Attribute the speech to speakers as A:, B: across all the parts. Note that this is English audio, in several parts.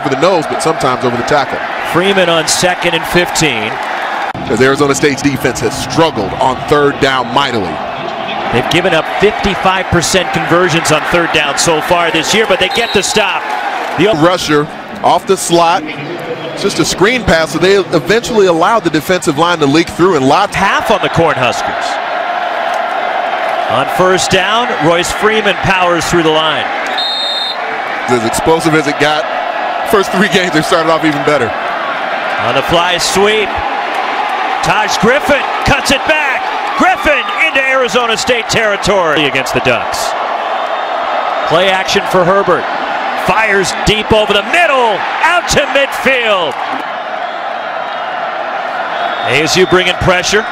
A: over the nose, but sometimes over the tackle.
B: Freeman on second and 15.
A: Because Arizona State's defense has struggled on third down mightily.
B: They've given up 55% conversions on third down so far this year, but they get the stop.
A: The rusher off the slot. It's just a screen pass, so they eventually allowed the defensive line to leak through and lock
B: half on the Cornhuskers. On first down, Royce Freeman powers through the line.
A: As explosive as it got, first three games they started off even better.
B: On the fly sweep, Taj Griffin cuts it back. Griffin into Arizona State territory against the Ducks. Play action for Herbert. Fires deep over the middle, out to midfield. ASU bringing pressure.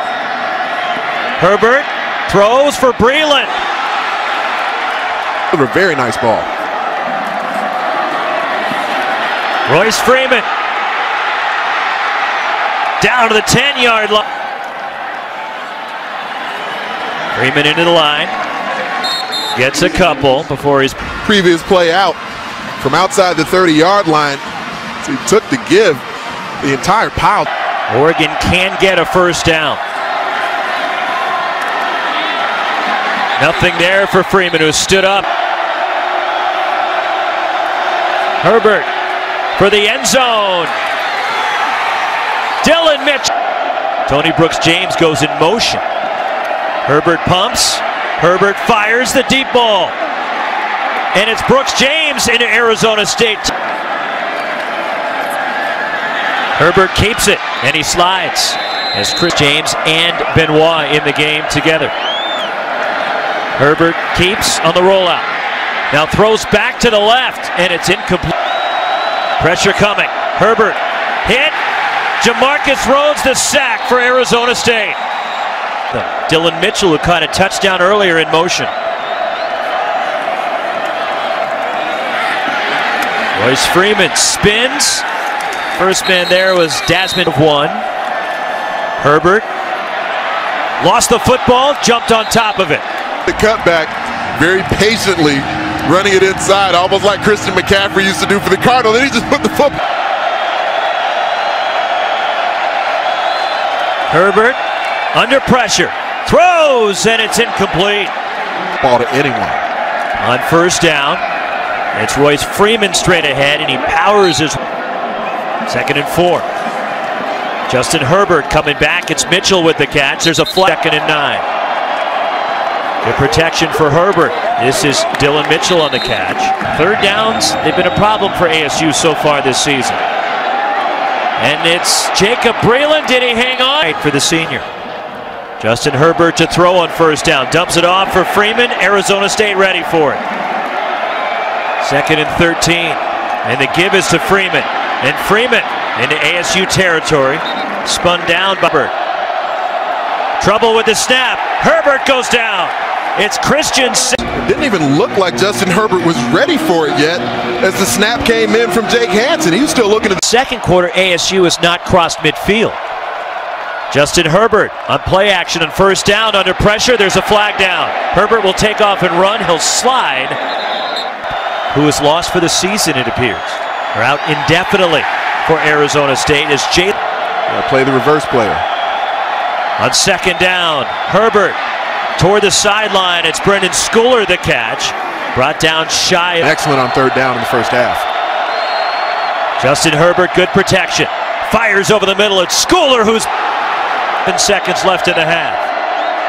B: Herbert throws for Breeland.
A: A very nice ball.
B: Royce Freeman down to the 10 yard line. Freeman into the line. Gets a couple before his
A: previous play out from outside the 30 yard line. He took the give the entire pile.
B: Oregon can get a first down. Nothing there for Freeman, who stood up. Herbert for the end zone. Dillon Mitchell. Tony Brooks James goes in motion. Herbert pumps. Herbert fires the deep ball. And it's Brooks James into Arizona State. Herbert keeps it and he slides as Chris James and Benoit in the game together. Herbert keeps on the rollout. Now throws back to the left and it's incomplete. Pressure coming. Herbert hit. Jamarcus Rhodes the sack for Arizona State. Dillon Mitchell who caught a touchdown earlier in motion. Royce Freeman spins. First man there was Desmond one. Herbert lost the football, jumped on top of it.
A: The cutback very patiently running it inside, almost like Christian McCaffrey used to do for the Cardinals. Then he just put the football.
B: Herbert under pressure, throws, and it's incomplete.
A: Ball to anyone.
B: On first down, it's Royce Freeman straight ahead, and he powers his second and four. Justin Herbert coming back. It's Mitchell with the catch. There's a flag. Second and nine. Good protection for Herbert. This is Dillon Mitchell on the catch. Third downs, they've been a problem for ASU so far this season. And it's Jacob Breeland. Did he hang on? For the senior. Justin Herbert to throw on first down. Dumps it off for Freeman. Arizona State ready for it. Second and 13. And the give is to Freeman. And Freeman into ASU territory. Spun down by Herbert. Trouble with the snap. Herbert goes down. It's Christian.
A: It didn't even look like Justin Herbert was ready for it yet as the snap came in from Jake Hanson. He was still looking at the
B: second quarter. ASU has not crossed midfield. Justin Herbert on play action and first down under pressure. There's a flag down. Herbert will take off and run. He'll slide. Who is lost for the season, it appears. Or out indefinitely for Arizona State is Jay.
A: Play the reverse player.
B: On second down, Herbert toward the sideline. It's Brenden Schooler the catch. Brought down shy.
A: Excellent on third down in the first half.
B: Justin Herbert, good protection. Fires over the middle. It's Schooler who's in seconds left in the half.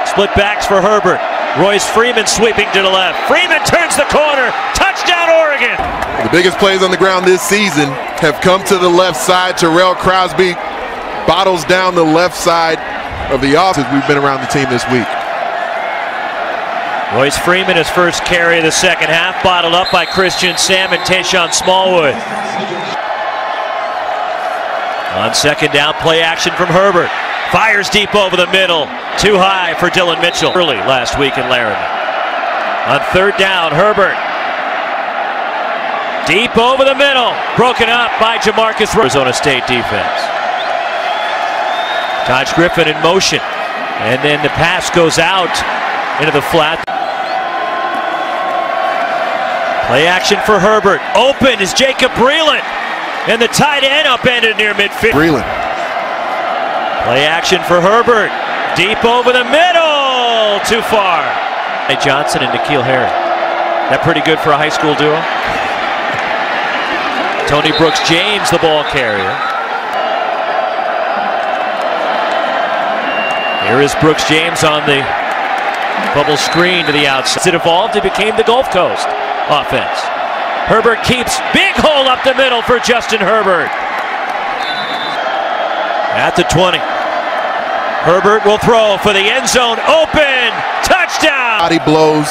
B: Split backs for Herbert. Royce Freeman sweeping to the left. Freeman turns the corner. Touchdown, Oregon.
A: The biggest plays on the ground this season have come to the left side. Tyrell Crosby bottles down the left side of the offense. We've been around the team this week.
B: Royce Freeman, his first carry of the second half, bottled up by Christian Sam and Tashon Smallwood. On second down, play action from Herbert. Fires deep over the middle. Too high for Dillon Mitchell early last week in Laramie. On third down, Herbert. Deep over the middle. Broken up by Jamarcus Arizona State defense. Taj Griffin in motion. And then the pass goes out into the flat. Play action for Herbert. Open is Jacob Breeland. And the tight end upended near midfield.
A: Breeland.
B: Play action for Herbert. Deep over the middle. Too far. Hey, Johnson and N'Keal Harry. That pretty good for a high school duo? Tony Brooks James, the ball carrier. Here is Brooks James on the bubble screen to the outside. As it evolved, it became the Gulf Coast offense. Herbert keeps big hole up the middle for Justin Herbert. At the 20. Herbert will throw for the end zone. Open. Touchdown.
A: Body blows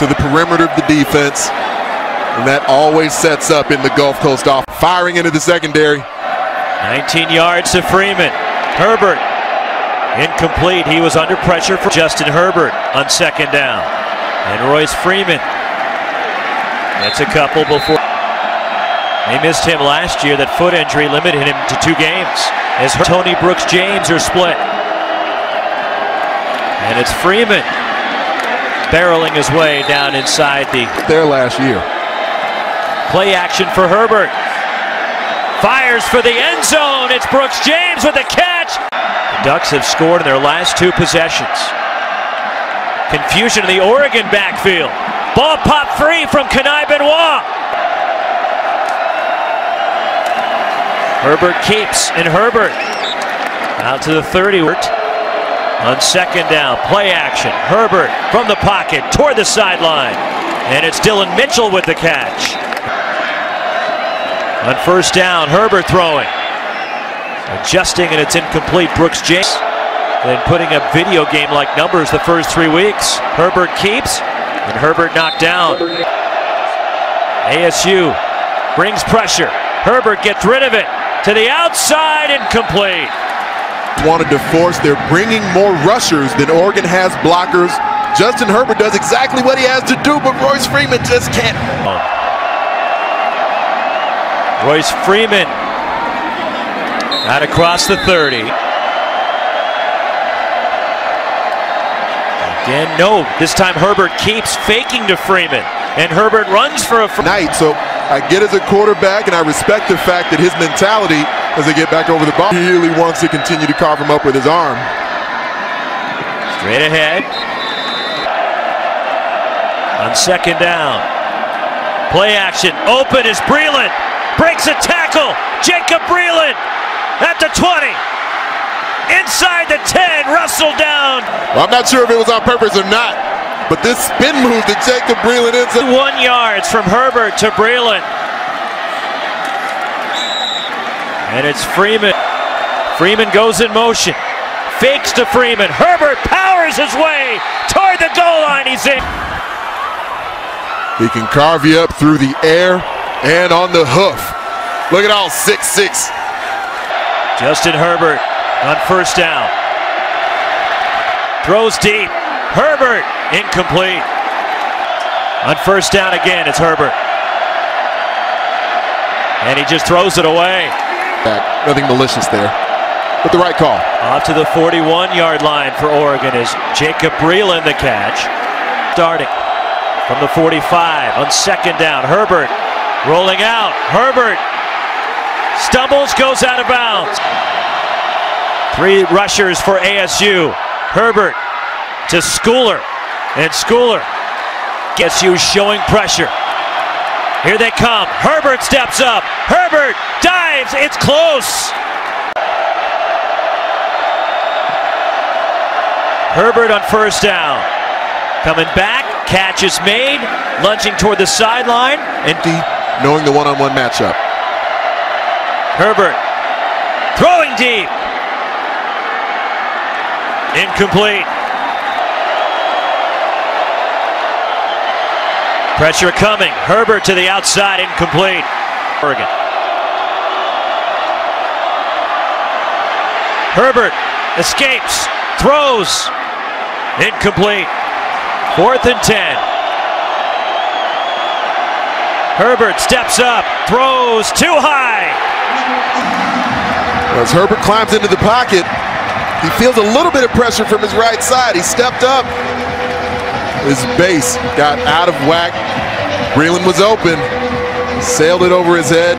A: to the perimeter of the defense. And that always sets up in the Gulf Coast off. Firing into the secondary.
B: 19 yards to Freeman. Herbert. Incomplete. He was under pressure for Justin Herbert on second down. And Royce Freeman. That's a couple before. They missed him last year. That foot injury limited him to two games. As Tony Brooks James are split. And it's Freeman barreling his way down inside the
A: there last year.
B: Play action for Herbert. Fires for the end zone. It's Brooks James with the catch. The Ducks have scored in their last two possessions. Confusion in the Oregon backfield. Ball popped free from Kani Benoit. Herbert keeps, and Herbert out to the 30. On second down, play action. Herbert from the pocket toward the sideline. And it's Dillon Mitchell with the catch. On first down, Herbert throwing. Adjusting and it's incomplete. Brooks James. Then putting up video game like numbers the first three weeks. Herbert keeps, and Herbert knocked down. ASU brings pressure. Herbert gets rid of it to the outside, incomplete.
A: Wanted to force. They're bringing more rushers than Oregon has blockers. Justin Herbert does exactly what he has to do, but Royce Freeman just can't.
B: Royce Freeman out across the 30. Again, no. This time Herbert keeps faking to Freeman, and Herbert runs for a
A: night. So I get as a quarterback, and I respect the fact that his mentality as they get back over the ball, he really wants to continue to carve him up with his arm.
B: Straight ahead. On second down. Play action. Open is Breeland. Breaks a tackle. Jacob Breeland at the 20. Inside the 10. Russell down.
A: Well, I'm not sure if it was on purpose or not. But this spin move that Jacob Breeland ends up.
B: One yards from Herbert to Breeland. And it's Freeman. Freeman goes in motion. Fakes to Freeman. Herbert powers his way toward the goal line. He's in.
A: He can carve you up through the air and on the hoof. Look at all six six.
B: Justin Herbert on first down. Throws deep. Herbert incomplete. On first down again, it's Herbert. And he just throws it away.
A: Back. Nothing malicious there. But the right call.
B: Off to the 41 yard line for Oregon is Jacob Breeland the catch. Starting from the 45 on second down. Herbert rolling out. Herbert stumbles, goes out of bounds. Three rushers for ASU. Herbert to Schooler. And Schooler gets you showing pressure. Here they come. Herbert steps up. Herbert dives. It's close. Herbert on first down. Coming back. Catch is made. Lunging toward the sideline. And
A: deep, knowing the one-on-one matchup.
B: Herbert throwing deep. Incomplete. Pressure coming. Herbert to the outside, incomplete. Oregon. Herbert escapes, throws, incomplete. Fourth and ten. Herbert steps up, throws too high.
A: As Herbert climbs into the pocket, he feels a little bit of pressure from his right side. He stepped up. His base got out of whack. Breeland was open. Sailed it over his head.